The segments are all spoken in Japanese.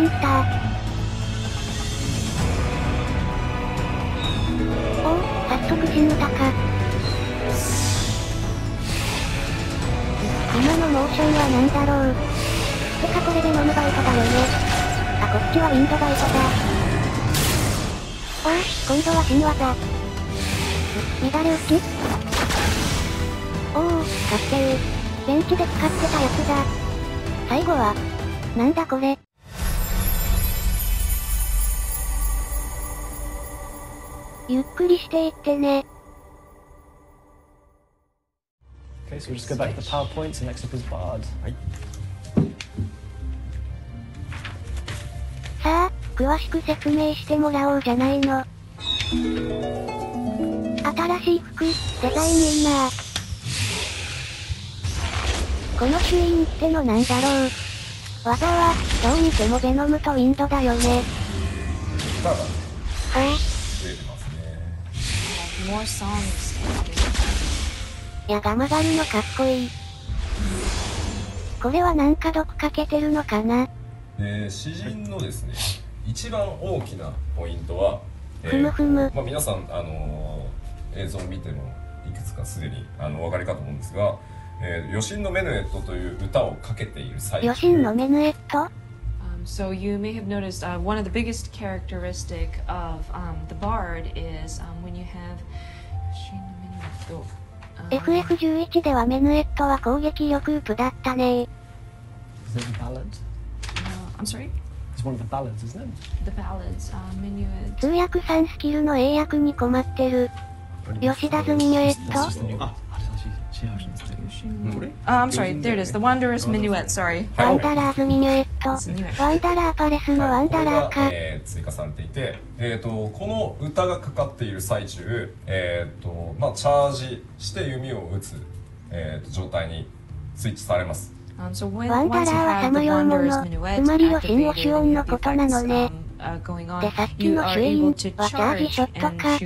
ン来たおお、早速死ぬたか。今のモーションは何だろう。てかこれで飲むバイトだよね。あ、こっちはウィンドバイトだ。おお、今度は新技。乱れ打ちおお、かってる。ベンチで使ってたやつだ。最後は、なんだこれ？ゆっくりしていってね。Okay, so we'll just go back to the PowerPoint, so next up is Bard. さあ、詳しく説明してもらおうじゃないの。新しい服、デザインいいなこのシュイーンってのなんだろう。技は、どう見てもベノムとウィンドだよね。More songs. やガマガルのかっこいい。これはなんか毒かけてるのかな？で詩人のですね一番大きなポイントは、えふむふむまあ、皆さん、あのー映像を見てもいくつかすでにあのお分かりかと思うんですが「えー、余震のメヌエット」という歌をかけている最余震のメヌエット？Um, so you may have noticed uh, one of the biggest characteristic of um, the bard is um, when you have uh, FF11 ではメヌエットは攻撃力ウープだったね Is it the ballad? uh, I'm sorry, It's one of the ballads, isn't it? the ballads, uh, minuet. 通訳さんスキルの英訳に困ってる。吉田ズミニュエット I'm sorry, there it is. The Wanderer's Minuet, sorry. Wanderer's Minuet. Wanderer's Palace の Wanderer か。追加されていて、えー、とこの歌がかかっている最中、えーとまあ、チャージして弓を打つ、えー、と状態にスイッチされます。ワンダラーはサムヨンもの、つまりロシンオシオンのことなのね。で、さっきのシュインはチャージショットか。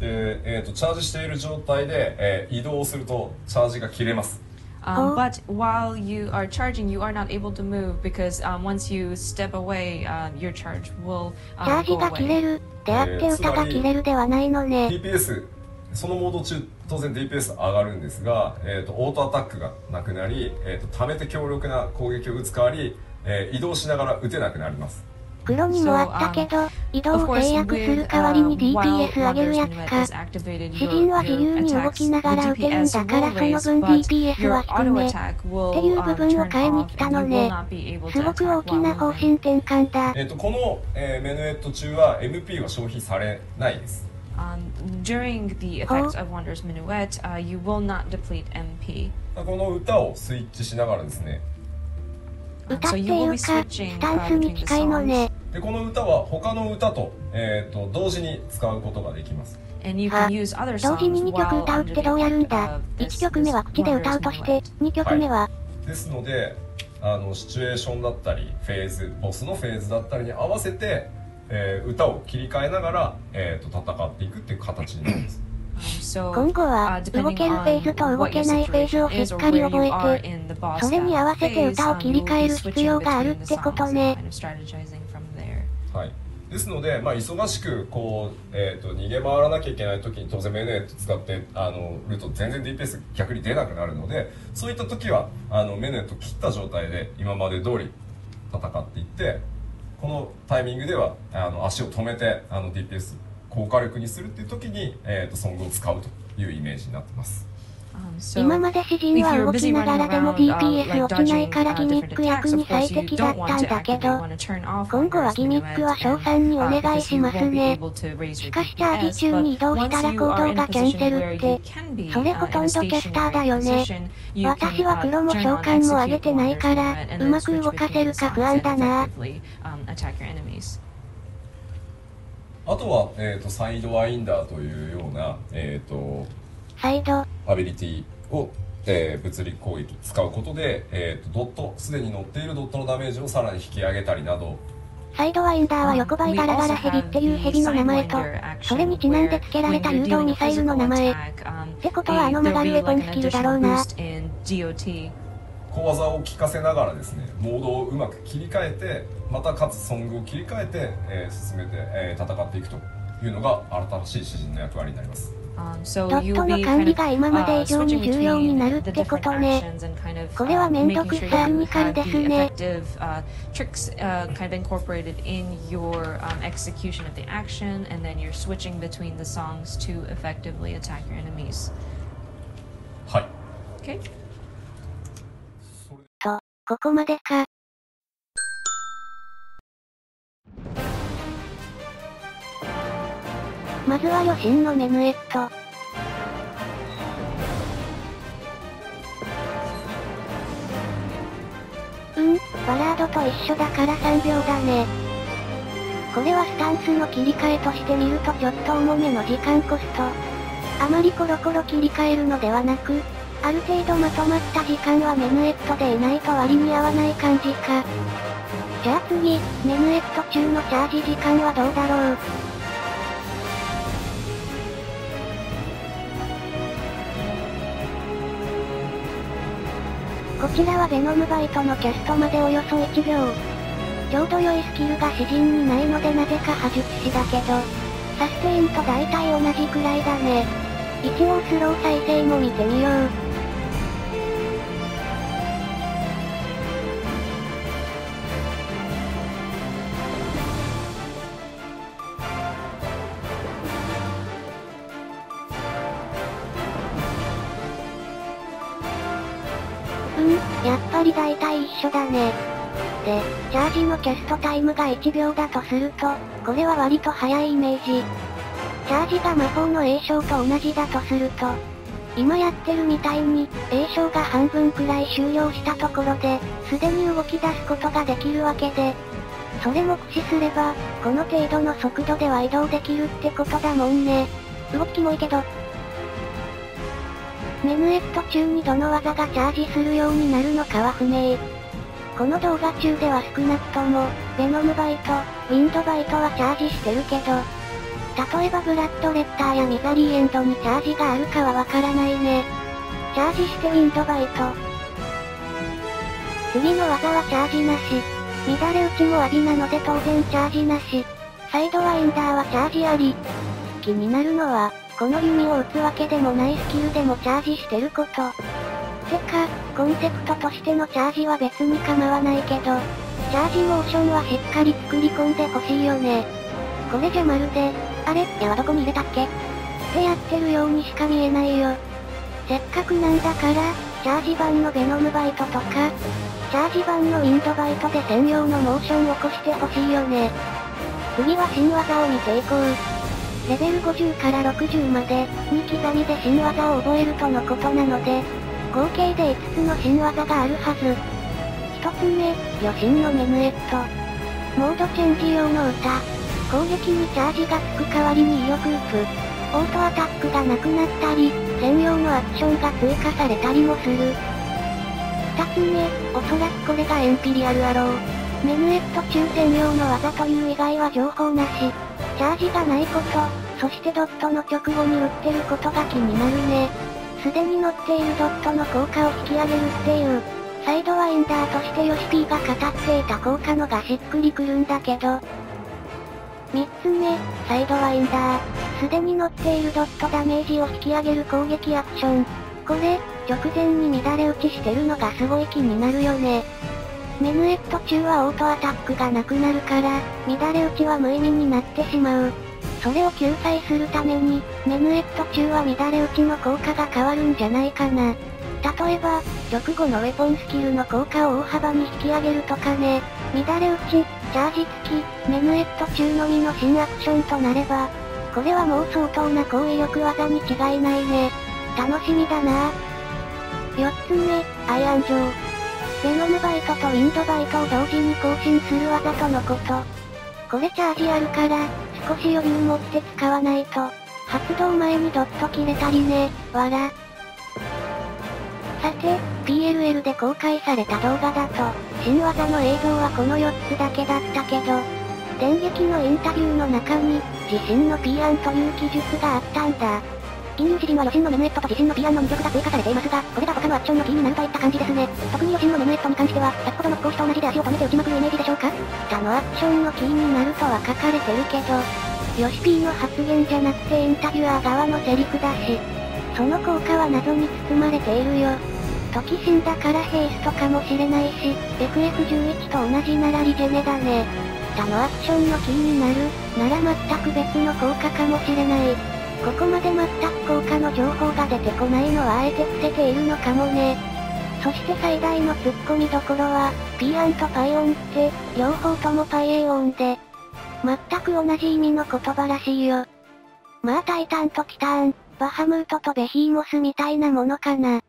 で、えー、とチャージしている状態で、えー移動するとチャージが切れます Um, Oh. but while you are charging, you are not able to move because um, once you step away, uh, your charge will チャー um, ジ go が切れ away. る。であって歌が切れるではないのね。DPS そのモード中当然 DPS 上がるんですが、えー、とオートアタックがなくなり、えー、と貯めて強力な攻撃を打つ代わり、えー移動しながら打てなくなりますプにもあったけど、移動を制約する代わりに DPS 上げるやつか。詩人は自由に動きながら撃てるんだからその分 DPS は低め。っていう部分を変えに来たのね。すごく大きな方針転換だ。この、え、メヌエット中は MP が消費されないです。この歌をスイッチしながらですね。歌っていうか、スタンスに近いのね。でこの歌は他の歌と,、えー、と同時に使うことができます。Other 同時に songs 2曲歌うってどうやるんだ of 1 this, 曲目は口で歌うとして、Minuet. 2曲目は、ですのであのシチュエーションだったりフェーズボスのフェーズだったりに合わせて、えー歌を切り替えながら、えー、と戦っていくっていう形になります。今後は uh, 動けるフェーズと動けないフェーズをしっかり覚えて、それに合わせて歌を um, 切り替える必要があるってことねですので、まあ、忙しくこう、えー、と逃げ回らなきゃいけない時に当然メネット使ってあのると全然 DPS 逆に出なくなるのでそういった時はあのメネット切った状態で今まで通り戦っていってこのタイミングではあの足を止めてあの DPS 高火力にするっていう時に、えー、とソングを使うというイメージになってます。今まで詩人は動きながらでも DPS 落ちないからギミック役に最適だったんだけど、今後はギミックは賞賛にお願いしますね。しかしチャージ中に移動したら行動がキャンセルって、それほとんどキャスターだよね。私は黒も召喚も上げてないから、うまく動かせるか不安だな。あとは、えっ、と、サイドワインダーというような、えっ、と、サイド。アビリティを、えー物理攻撃使うことで、えー、とドットすでに乗っているドットのダメージをさらに引き上げたりなどサイドワインダーは横ばいガラガラヘビっていうヘビの名前と、それにちなんで付けられた誘導ミサイルの名前。ってことはあの曲がるウェポンスキルだろうな。小技を効かせながらですねモードをうまく切り替えてまたかつソングを切り替えて、えー進めて、えー戦っていくというのが新しい詩人の役割になります Um, so ドッ you'll トの be 管 kind 理 of が今まで uh, 以上に switching 重要にな between るっ the てこ different とね。 actions and kind of これは uh, めんどく making sure さ that に you かる have で the すね。 effective uh, tricks uh, kind of incorporated in your um, execution of the action, and then you're switching between the songs to effectively attack your enemies. はい Okay. と、ここまでか。 まずは余震のメヌエット。うん、バラードと一緒だから3秒だね。これはスタンスの切り替えとして見るとちょっと重めの時間コスト。あまりコロコロ切り替えるのではなく、ある程度まとまった時間はメヌエットでいないと割に合わない感じか。じゃあ次、メヌエット中のチャージ時間はどうだろう？こちらはベノムバイトのキャストまでおよそ1秒。ちょうど良いスキルが詩人にないのでなぜか破術師だけど、サスペインと大体同じくらいだね。一応スロー再生も見てみよう。ぱり大体一緒だね。で、チャージのキャストタイムが1秒だとすると、これは割と早いイメージ。チャージが魔法の栄唱と同じだとすると、今やってるみたいに、栄唱が半分くらい終了したところで、すでに動き出すことができるわけで、それも駆使すれば、この程度の速度では移動できるってことだもんね。動きキモいけど。メヌエット中にどの技がチャージするようになるのかは不明。この動画中では少なくとも、ベノムバイト、ウィンドバイトはチャージしてるけど、例えばブラッドレッターやミザリーエンドにチャージがあるかはわからないね。チャージしてウィンドバイト。次の技はチャージなし。乱れ打ちもありなので当然チャージなし。サイドワインダーはチャージあり。気になるのは、この弓を打つわけでもないスキルでもチャージしてること。てか、コンセプトとしてのチャージは別に構わないけど、チャージモーションはしっかり作り込んでほしいよね。これじゃまるで、あれ、矢はどこに入れたっけ？ってやってるようにしか見えないよ。せっかくなんだから、チャージ版のベノムバイトとか、チャージ版のウィンドバイトで専用のモーションを起こしてほしいよね。次は新技を見ていこう。レベル50から60まで、に刻みで新技を覚えるとのことなので、合計で5つの新技があるはず。1つ目、余震のメヌエット。モードチェンジ用の歌。攻撃にチャージがつく代わりに威力ウプ。オートアタックがなくなったり、専用のアクションが追加されたりもする。二つ目、おそらくこれがエンピリアルアロー。メヌエット中専用の技という以外は情報なし。チャージがないこと、そしてドットの直後に打ってることが気になるね。すでに乗っているドットの効果を引き上げるっていう、サイドワインダーとしてヨシピーが語っていた効果のがしっくりくるんだけど。三つ目、サイドワインダー。すでに乗っているドットダメージを引き上げる攻撃アクション。これ、直前に乱れ打ちしてるのがすごい気になるよね。メヌエット中はオートアタックがなくなるから、乱れ打ちは無意味になってしまう。それを救済するために、メヌエット中は乱れ打ちの効果が変わるんじゃないかな。例えば、直後のウェポンスキルの効果を大幅に引き上げるとかね。乱れ打ち、チャージ付き、メヌエット中のみの新アクションとなれば、これはもう相当な攻威力技に違いないね。楽しみだな四つ目、アイアンジョー。ベノムバイトとウィンドバイトを同時に更新する技とのこと。これチャージあるから、少し余裕持って使わないと、発動前にドット切れたりね、わら。さて、PLL で公開された動画だと、新技の映像はこの4つだけだったけど、電撃のインタビューの中に、自身の P アンという記述があったんだ。金融詩人は余震のメヌエットと地震のピアンの2曲が追加されていますが、これが他のアクションのキーになるといった感じですね。特に余震のメヌエットに関しては、先ほどの飛行士と同じで足を止めて打ちまくるイメージでしょうか他のアクションのキーになるとは書かれてるけど、ヨシピーの発言じゃなくてインタビュアー側のセリフだし、その効果は謎に包まれているよ。時死んだからヘイストかもしれないし、FF11 と同じならリジェネだね。他のアクションのキーになる、なら全く別の効果かもしれない。ここまで全く効果の情報が出てこないのはあえて伏せているのかもね。そして最大の突っ込みどころは、ピーアンとパイオンって、両方ともパイエーオンで、全く同じ意味の言葉らしいよ。まあタイタンとキターン、バハムートとベヒーモスみたいなものかな。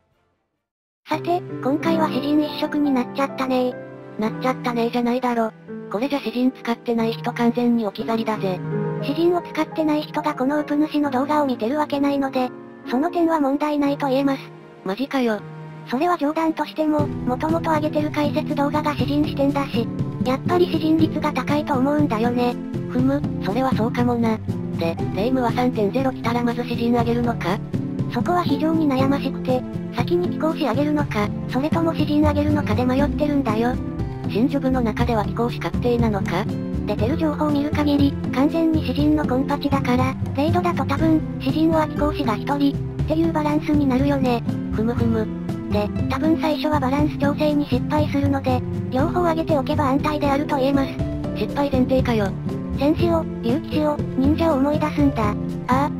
さて、今回は詩人一色になっちゃったねなっちゃったねじゃないだろ。これじゃ詩人使ってない人完全に置き去りだぜ。詩人を使ってない人がこのウプ主の動画を見てるわけないので、その点は問題ないと言えます。マジかよ。それは冗談としても、もともと上げてる解説動画が詩人視点だし、やっぱり詩人率が高いと思うんだよね。ふむ、それはそうかもな。で、レイムは3.0来たらまず詩人あげるのか？そこは非常に悩ましくて、先に貴公子あげるのか、それとも詩人あげるのかで迷ってるんだよ。新序部の中では貴公子確定なのか？出てる情報を見る限り、完全に詩人のコンパチだから、レイドだと多分、詩人は貴公子が1人、っていうバランスになるよね。ふむふむ。で、多分最初はバランス調整に失敗するので、両方上げておけば安泰であると言えます。失敗前提かよ。戦士を、竜騎士を、忍者を思い出すんだ。ああ。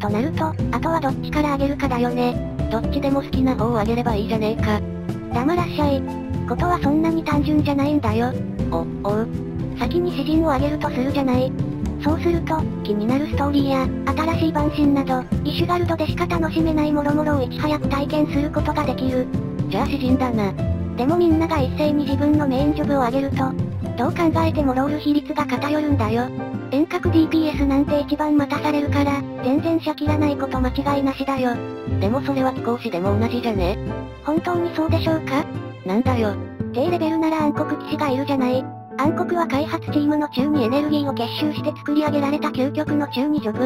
となると、あとはどっちから上げるかだよね。どっちでも好きな方を上げればいいじゃねえか。黙らっしゃい。ことはそんなに単純じゃないんだよ。お、おう。先に詩人を上げるとするじゃない。そうすると、気になるストーリーや、新しい晩神など、イシュガルドでしか楽しめない諸々をいち早く体験することができる。じゃあ詩人だな。でもみんなが一斉に自分のメインジョブを上げると、どう考えてもロール比率が偏るんだよ。遠隔 DPS なんて一番待たされるから、全然シャキらないこと間違いなしだよ。でもそれは貴公子でも同じじゃね？本当にそうでしょうか？なんだよ。低レベルなら暗黒騎士がいるじゃない。暗黒は開発チームの中にエネルギーを結集して作り上げられた究極の中二ジョブ。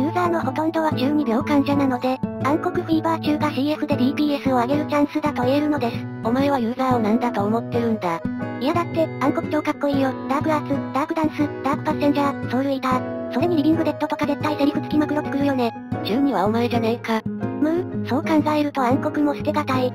ユーザーのほとんどは中二病患者なので、暗黒フィーバー中が CF で DPS を上げるチャンスだと言えるのです。お前はユーザーを何だと思ってるんだ。いやだって、暗黒超かっこいいよ。ダークアーツ、ダークダンス、ダークパッセンジャー、ソウルイーター。それにリビングデッドとか絶対セリフ付きマクロ作るよね。中二はお前じゃねえか。むー、そう考えると暗黒も捨てがたい。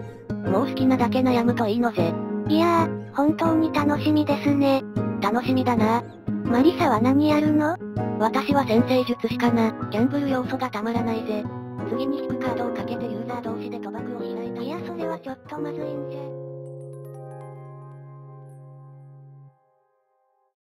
もう好きなだけ悩むといいのぜ。いやー、本当に楽しみですね。楽しみだな。マリサは何やるの？私は先生術しかな。ギャンブル要素がたまらないぜ。次に引くカードをかけてユーザー同士で賭博を開いた。いやそれはちょっとまずいんじゃ。